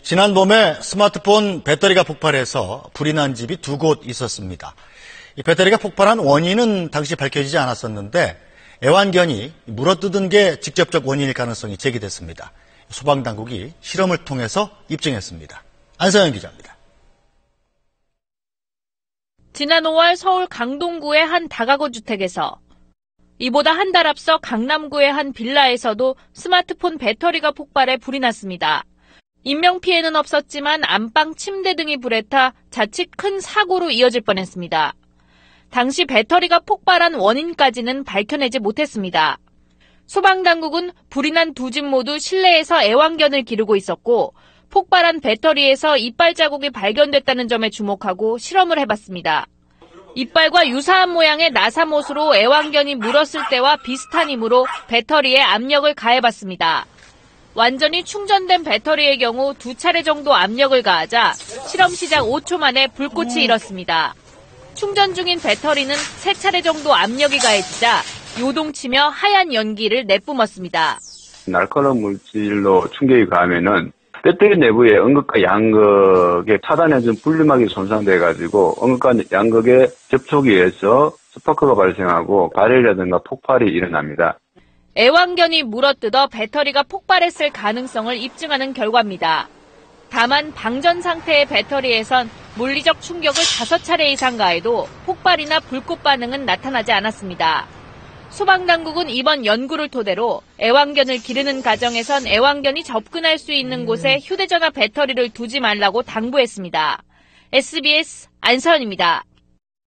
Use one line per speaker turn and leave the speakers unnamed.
지난 봄에 스마트폰 배터리가 폭발해서 불이 난 집이 두 곳 있었습니다. 배터리가 폭발한 원인은 당시 밝혀지지 않았었는데 애완견이 물어뜯은 게 직접적 원인일 가능성이 제기됐습니다. 소방당국이 실험을 통해서 입증했습니다. 안서영 기자입니다.
지난 5월 서울 강동구의 한 다가구 주택에서 이보다 한 달 앞서 강남구의 한 빌라에서도 스마트폰 배터리가 폭발해 불이 났습니다. 인명피해는 없었지만 안방 침대 등이 불에 타 자칫 큰 사고로 이어질 뻔했습니다. 당시 배터리가 폭발한 원인까지는 밝혀내지 못했습니다. 소방당국은 불이 난 두 집 모두 실내에서 애완견을 기르고 있었고 폭발한 배터리에서 이빨 자국이 발견됐다는 점에 주목하고 실험을 해봤습니다. 이빨과 유사한 모양의 나사못으로 애완견이 물었을 때와 비슷한 힘으로 배터리에 압력을 가해봤습니다. 완전히 충전된 배터리의 경우 두 차례 정도 압력을 가하자 실험 시작 5초 만에 불꽃이 일었습니다. 충전 중인 배터리는 세 차례 정도 압력이 가해지자 요동치며 하얀 연기를 내뿜었습니다.
날카로운 물질로 충격이 가하면은 배터리 내부에 음극과 양극의 차단해준 분리막이 손상돼가지고 음극과 양극의 접촉에 의해서 스파크가 발생하고 발열이라든가 폭발이 일어납니다.
애완견이 물어뜯어 배터리가 폭발했을 가능성을 입증하는 결과입니다. 다만 방전 상태의 배터리에선 물리적 충격을 5차례 이상 가해도 폭발이나 불꽃 반응은 나타나지 않았습니다. 소방당국은 이번 연구를 토대로 애완견을 기르는 가정에선 애완견이 접근할 수 있는 곳에 휴대전화 배터리를 두지 말라고 당부했습니다. SBS 안서연입니다.